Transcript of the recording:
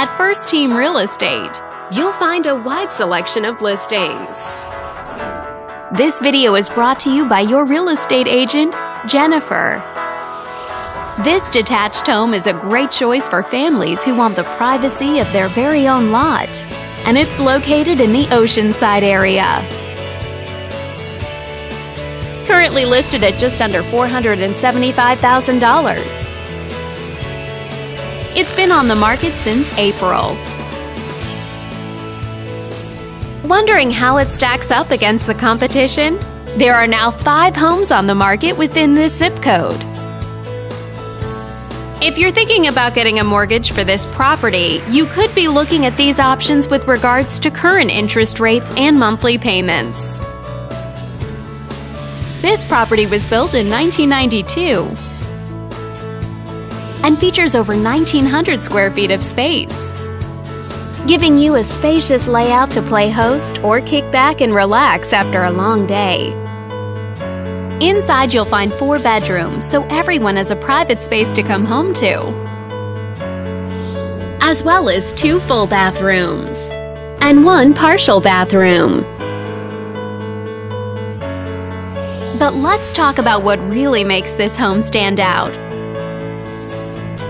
At First Team Real Estate, you'll find a wide selection of listings. This video is brought to you by your real estate agent, Jennifer. This detached home is a great choice for families who want the privacy of their very own lot, and it's located in the Oceanside area. Currently listed at just under $475,000. It's been on the market since April. Wondering how it stacks up against the competition? There are now five homes on the market within this zip code. If you're thinking about getting a mortgage for this property, you could be looking at these options with regards to current interest rates and monthly payments. This property was built in 1992 and features over 1,900 square feet of space, giving you a spacious layout to play host or kick back and relax after a long day. Inside, you'll find four bedrooms, so everyone has a private space to come home to, as well as two full bathrooms and one partial bathroom. But let's talk about what really makes this home stand out.